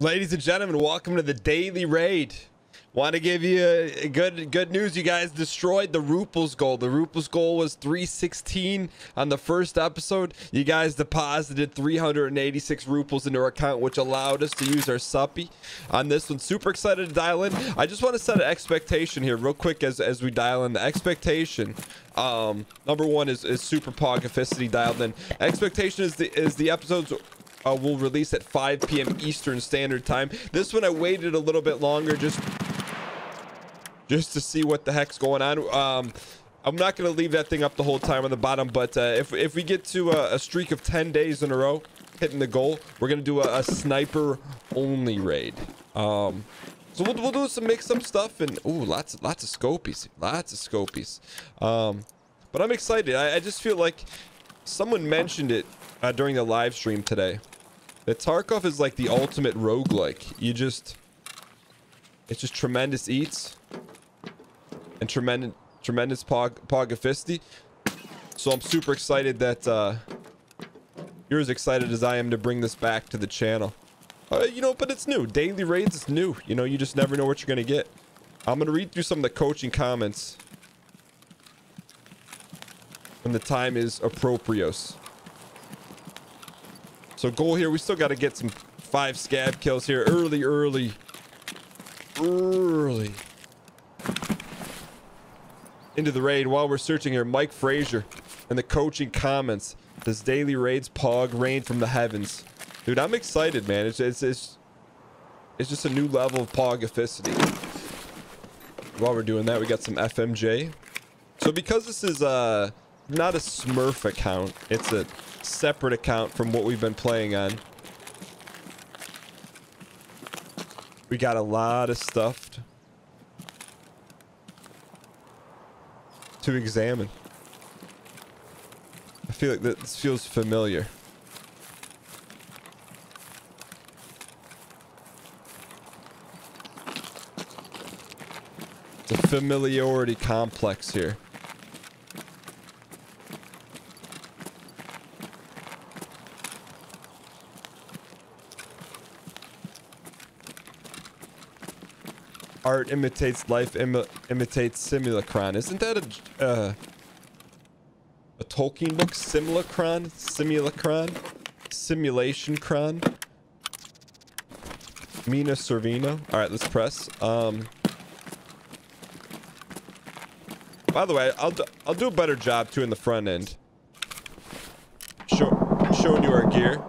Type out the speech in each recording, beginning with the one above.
Ladies and gentlemen, welcome to the daily raid. Want to give you a good good news. You guys destroyed the Rubles goal. The Rubles goal was 316 on the first episode. You guys deposited 386 Rubles into our account, which allowed us to use our suppy on this one. Super excited to dial in. I just want to set an expectation here real quick as, as we dial in. The expectation, um, number one is, is Super Pogificity dialed in. Expectation is the is the episodes uh, will release at 5 p.m. Eastern Standard Time. This one I waited a little bit longer just just to see what the heck's going on. Um, I'm not going to leave that thing up the whole time on the bottom, but uh, if, if we get to a, a, streak of 10 days in a row hitting the goal, we're going to do a, a sniper only raid. Um, so we'll, we'll do some mix up stuff and ooh, lots lots of scopies, lots of scopies. Um, but I'm excited. I, I, just feel like someone mentioned it uh, during the live stream today. That Tarkov is like the ultimate roguelike. You just it's just tremendous eats and tremendous tremendous pog pogificity. So I'm super excited that uh, you're as excited as I am to bring this back to the channel. Uh, you know, but it's new. Daily raids is new. You know, you just never know what you're gonna get. I'm gonna read through some of the coaching comments when the time is appropriate. So goal here, we still got to get some five scav kills here early, early, early into the raid while we're searching here. Mike Frazier and the coaching comments. This daily raids pog rain from the heavens? Dude, I'm excited, man. It's, it's, it's, it's just a new level of pogificity. While we're doing that, we got some FMJ. So because this is uh, not a Smurf account, it's a separate account from what we've been playing on. We got a lot of stuff to examine. I feel like this feels familiar. It's a familiarity complex here. Art imitates life, Im imitates simulacron. Isn't that a uh, a Tolkien book? Simulacron, simulacron, simulation cron. Mina Servino. All right, let's press. Um. By the way, I'll do, I'll do a better job too in the front end. Show, showing you our gear.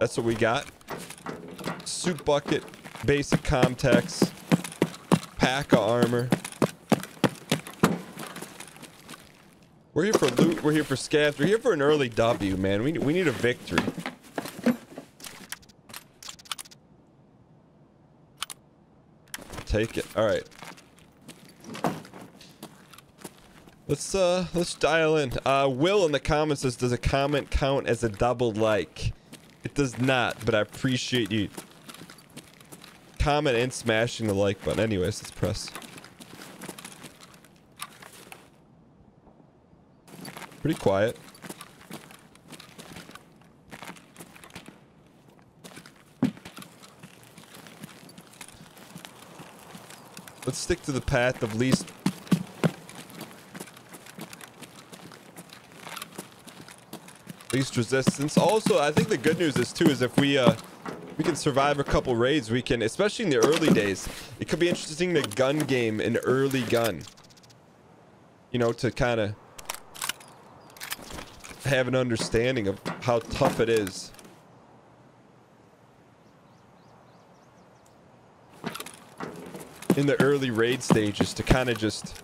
That's what we got. Suit bucket, basic ComTac pack of armor. We're here for loot. We're here for scavs. We're here for an early W, man. We, we need a victory. Take it. All right. Let's uh let's dial in. Uh Will in the comments says does a comment count as a double like? It does not, but I appreciate you comment and smashing the like button. Anyways, let's press. Pretty quiet. Let's stick to the path of least least resistance. Also, I think the good news is too is if we uh we can survive a couple raids, we can, especially in the early days, it could be interesting to gun game an early gun. You know, to kind of have an understanding of how tough it is. In the early raid stages to kind of just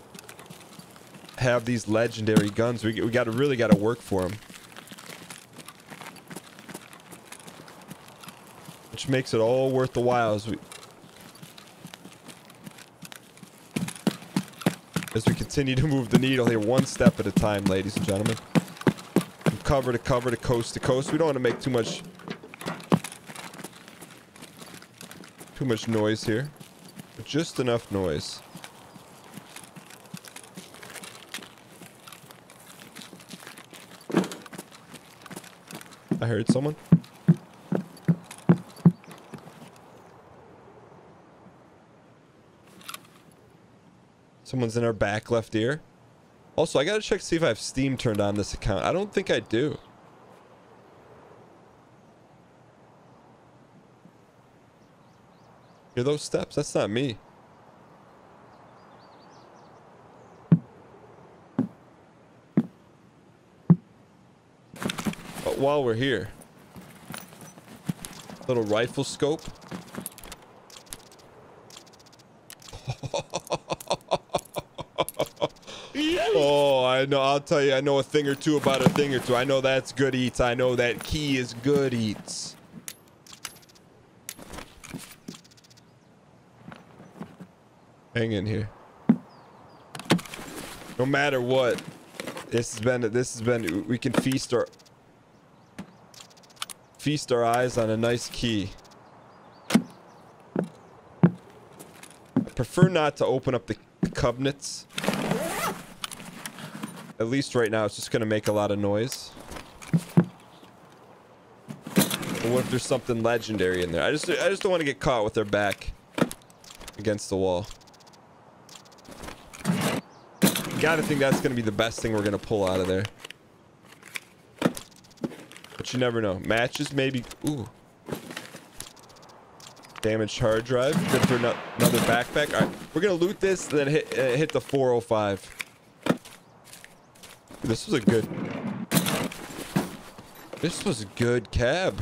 have these legendary guns. We, we got to really got to work for them. Which makes it all worth the while as we as we continue to move the needle here one step at a time ladies and gentlemen. From cover to cover to coast to coast. We don't want to make too much too much noise here but just enough noise. I heard someone Someone's in our back left ear. Also, I gotta check to see if I have Steam turned on this account. I don't think I do. Hear those steps? That's not me. But while we're here, little rifle scope. Oh, oh, I know. I'll tell you, I know a thing or two about a thing or two. I know that's good eats. I know that key is good eats. Hang in here. No matter what, this has been. This has been. We can feast our feast our eyes on a nice key. I prefer not to open up the cabinets. At least right now, it's just gonna make a lot of noise. But what if there's something legendary in there? I just, I just don't want to get caught with their back against the wall. Gotta think that's gonna be the best thing we're gonna pull out of there. But you never know. Matches, maybe. Ooh. Damaged hard drive. Good for no another backpack. All right, we're gonna loot this, then hit uh, hit the 405. This was a good. This was a good cab.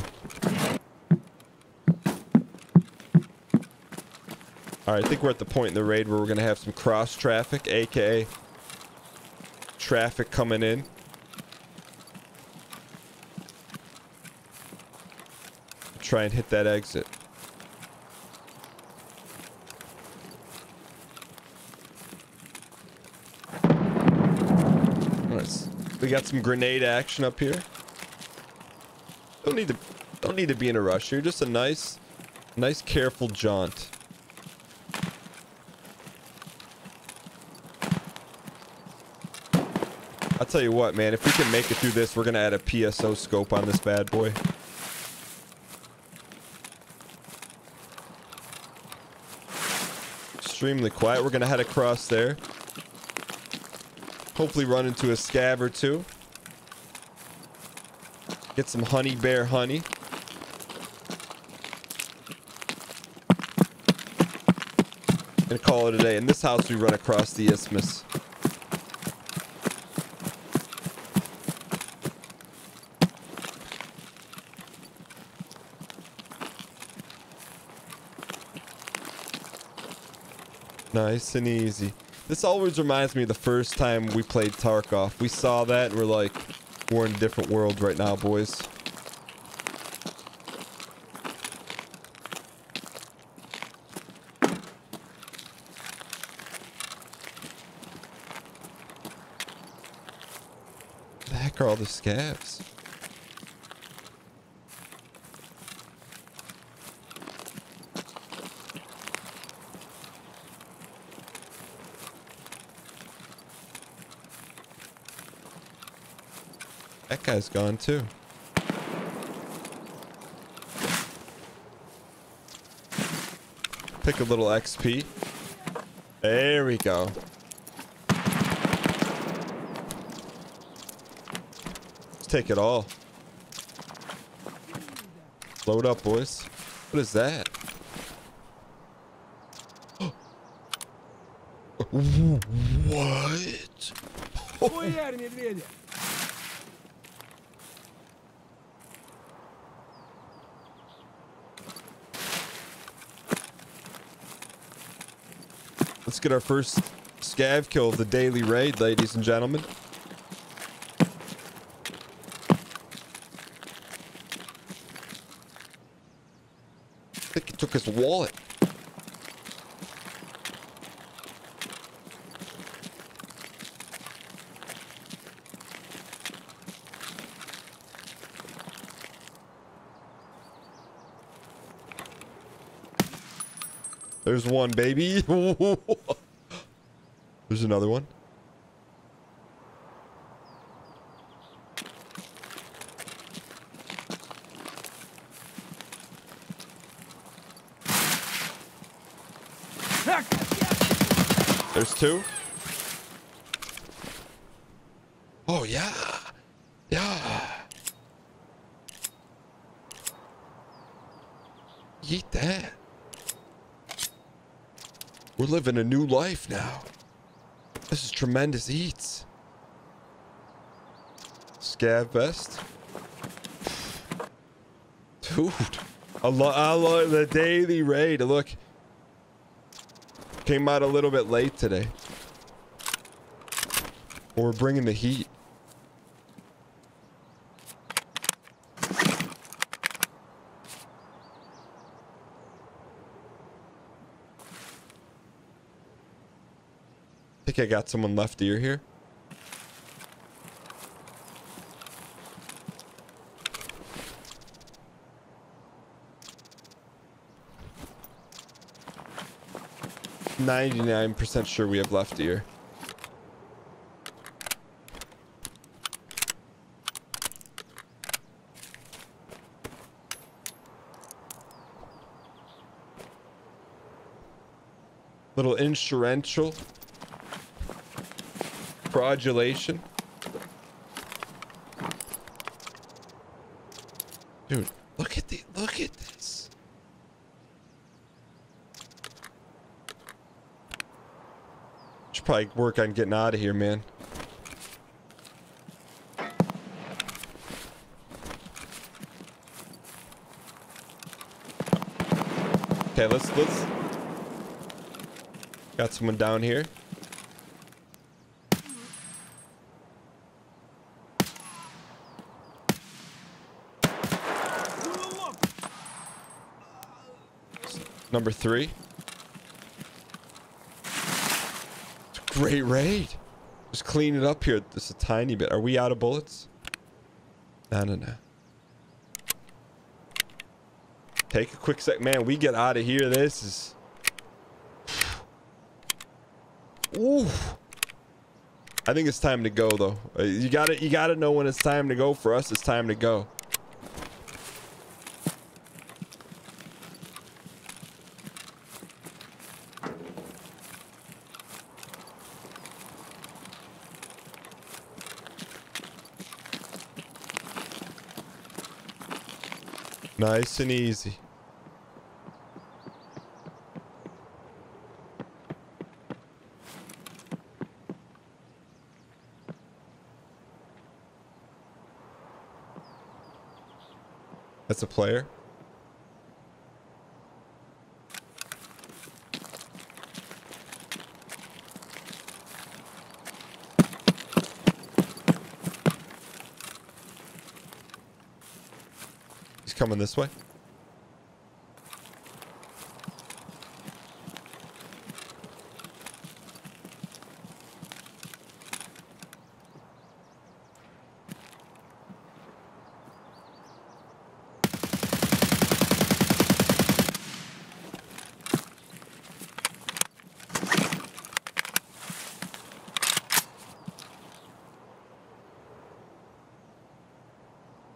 All right, I think we're at the point in the raid where we're gonna have some cross traffic, aka traffic coming in. Try and hit that exit. We got some grenade action up here. Don't need to don't need to be in a rush here. Just a nice nice careful jaunt. I'll tell you what, man. If we can make it through this, we're to add a PSO scope on this bad boy. Extremely quiet. We're to head across there. Hopefully run into a scav or two. Get some honey bear honey. And call it a day. In this house, we run across the isthmus. Nice and easy. This always reminds me of the first time we played Tarkov. We saw that and we're like, we're in a different world right now, boys. The heck are all the scavs? guy's gone too. Pick a little XP. There we go. Let's take it all. Load up, boys. What is that? what? Oh. Let's get our first scav kill of the daily raid, ladies and gentlemen. I think he took his wallet. There's one, baby. There's another one. There's two. Oh, yeah. Yeah. Eat that. We're living a new life now. This is tremendous eats. Scav vest. Dude. I love, I love the daily raid. Look. Came out a little bit late today. We're bringing the heat. I got someone left ear here. Ninety-nine percent sure we have left ear. Little insurential fraudulation. Dude, look at the look at this. Should probably work on getting out of here, man. Okay, let's let's got someone down here. Number three. Great raid. Just clean it up here just a tiny bit. Are we out of bullets? No, no, no. Take a quick sec. Man, we get out of here. This is... Ooh. I think it's time to go, though. Uh, you gotta, you gotta know when it's time to go. For us, it's time to go. Nice and easy. That's a player. Coming this way.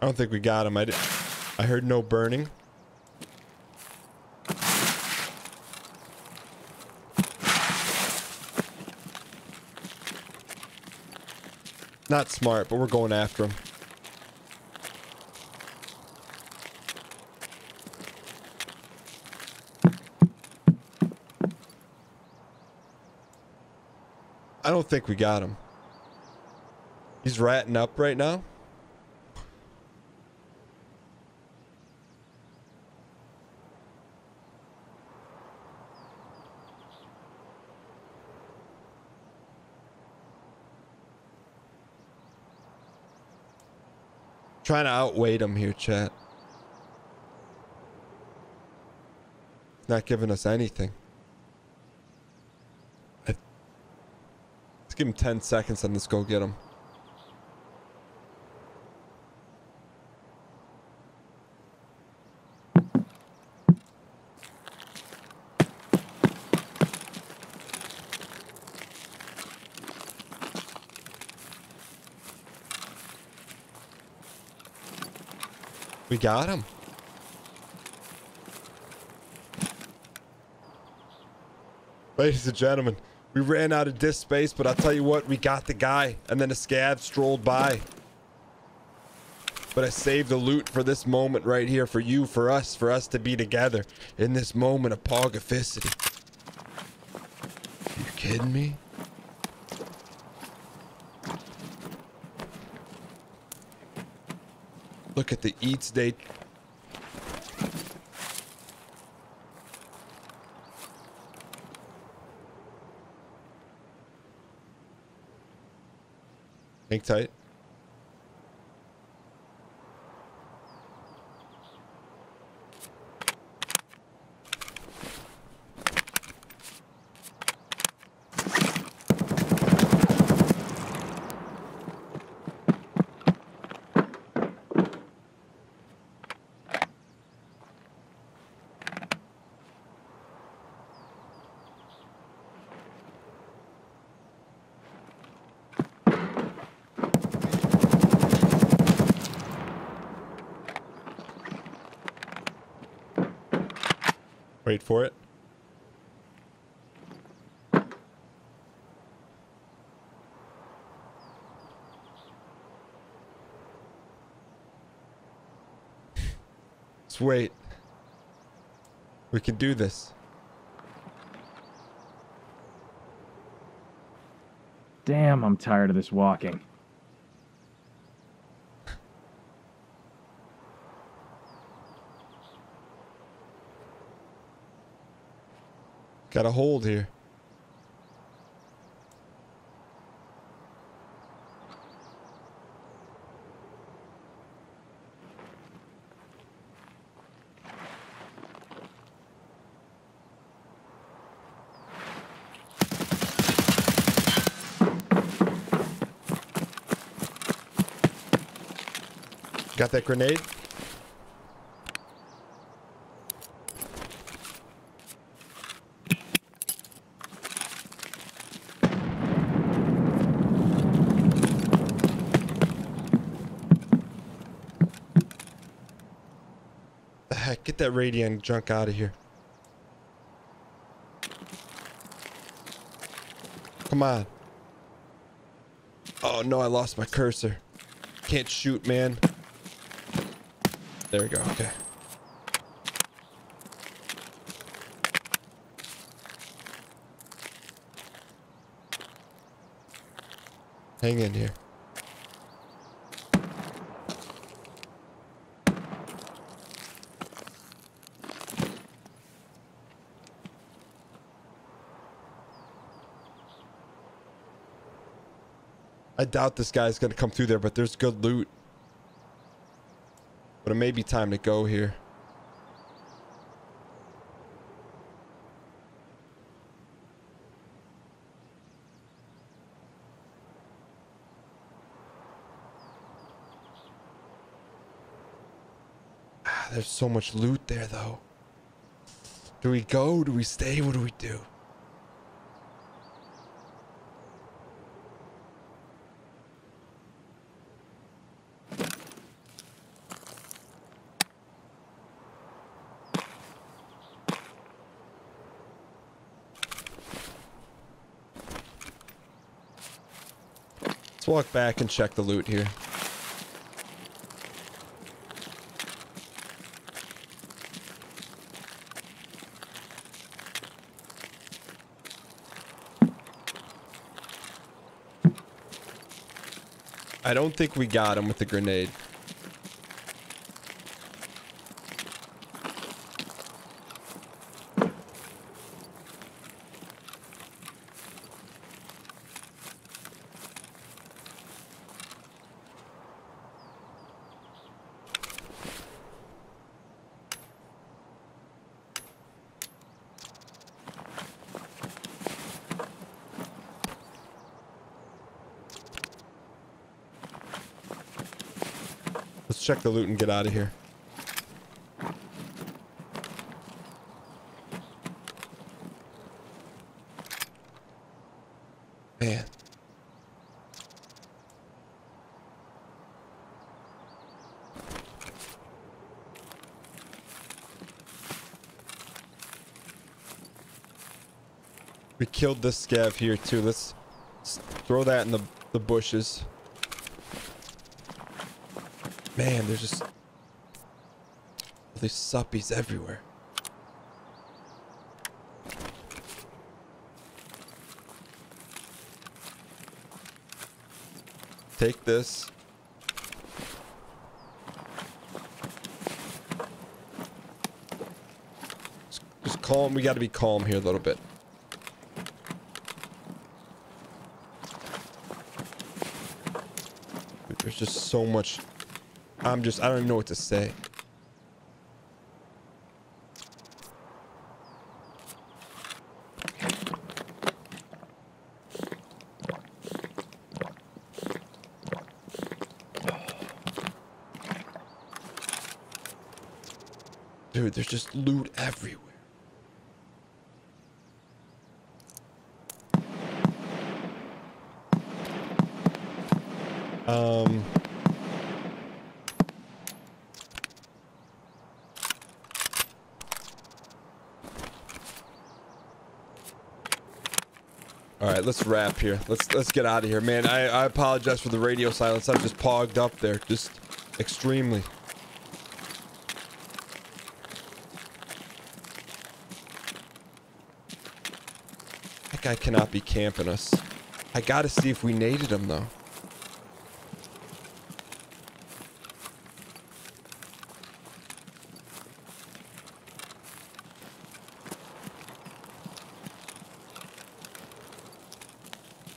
I don't think we got him. I, did, I heard no burning. Not smart, but we're going after him. I don't think we got him. He's ratting up right now. Trying to outweight him here, chat. Not giving us anything. Let's give him 10 seconds and let's go get him. Got him. Ladies and gentlemen, We ran out of disc space, but I'll tell you what, we got the guy. And then a scav strolled by. But I saved the loot for this moment right here for you, for us, for us to be together in this moment of pogificity. You kidding me? Look at the eats date. Hang tight. Wait for it. Let's wait. We can do this. Damn, I'm tired of this walking. Got a hold here. Got that grenade? Get that radiant junk out of here. Come on. Oh no, I lost my cursor. Can't shoot, man. There we go. Okay. Hang in here. I doubt this guy's gonna come through there, but there's good loot. But it may be time to go here. Ah, There's so much loot there, though. Do we go? Do we stay? What do we do? Walk back and check the loot here. I don't think we got him with the grenade. Check the loot and get out of here. Man. We killed this scav here too. Let's, let's throw that in the, the bushes. Man, there's just these suppies everywhere. Take this. Just calm. We got to be calm here a little bit. There's just so much. I'm just, I don't even know what to say. Dude, there's just loot everywhere. All right, let's wrap here. Let's let's get out of here, man. I, I apologize for the radio silence. I'm just pogged up there, just extremely. That guy cannot be camping us. I gotta see if we naded him though.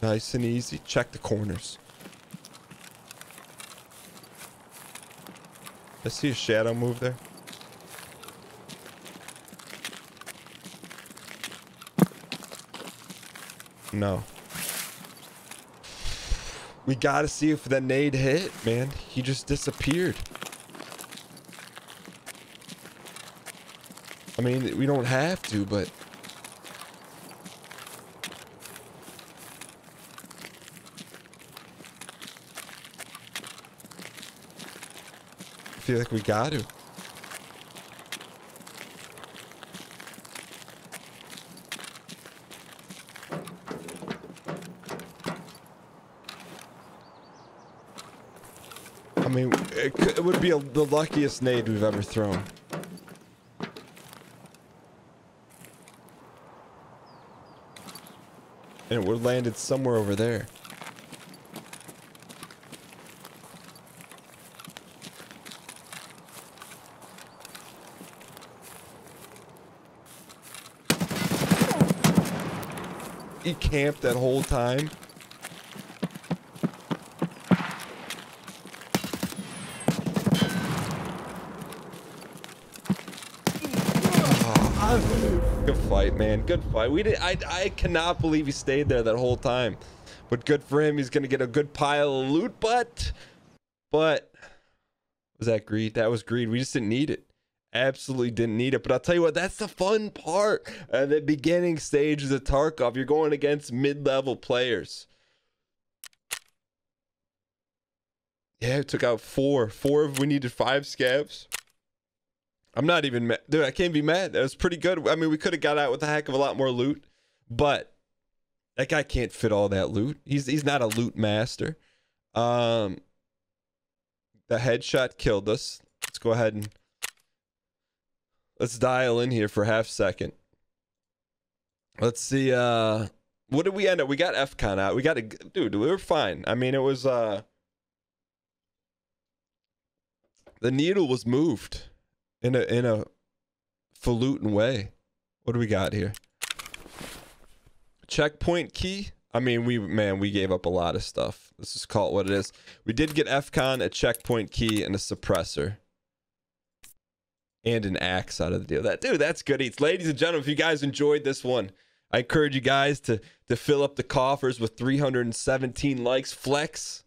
Nice and easy. Check the corners. I see a shadow move there. No. We gotta see if that nade hit, man. He just disappeared. I mean, we don't have to, but feel like we got to. I mean, it, could, it would be a, the luckiest nade we've ever thrown. And have landed somewhere over there. He camped that whole time. Ah, good fight, man. Good fight. We did. I. I cannot believe he stayed there that whole time. But good for him. He's gonna get a good pile of loot. But, but, was that greed? That was greed. We just didn't need it. Absolutely didn't need it. But I'll tell you what. That's the fun part. Uh, the beginning stages of Tarkov. You're going against mid-level players. Yeah, it took out four. Four of we needed five scavs. I'm not even mad. Dude, I can't be mad. That was pretty good. I mean, we could have got out with a heck of a lot more loot, but that guy can't fit all that loot. He's he's not a loot master. Um the headshot killed us. Let's go ahead and let's dial in here for half second. Let's see uh what did we end up? We got FCon out. We got a dude, we were fine. I mean, it was uh the needle was moved in a in a falutin way. What do we got here? Checkpoint key. I mean, we man, we gave up a lot of stuff. Let's just call it what it is. We did get FCon, a checkpoint key, and a suppressor. And an axe out of the deal. That dude, that's good eats. Ladies and gentlemen, if you guys enjoyed this one, I encourage you guys to to fill up the coffers with 317 likes. Flex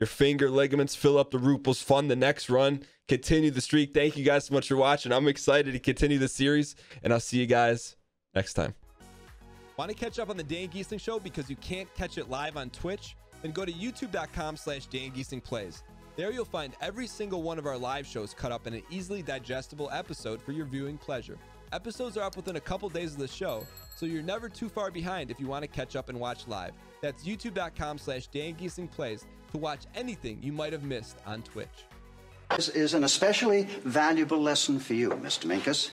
your finger ligaments, fill up the rubles, fund the next run, continue the streak. Thank you guys so much for watching. I'm excited to continue the series, and I'll see you guys next time. Want to catch up on the Dan Gheesling Show because you can't catch it live on Twitch? Then go to youtube.com slash Dan Gheesling Plays. There you'll find every single one of our live shows cut up in an easily digestible episode for your viewing pleasure. Episodes are up within a couple days of the show, so you're never too far behind if you want to catch up and watch live. That's youtube.com slash Dan Plays to watch anything you might have missed on Twitch. This is an especially valuable lesson for you, Mr. Minkus.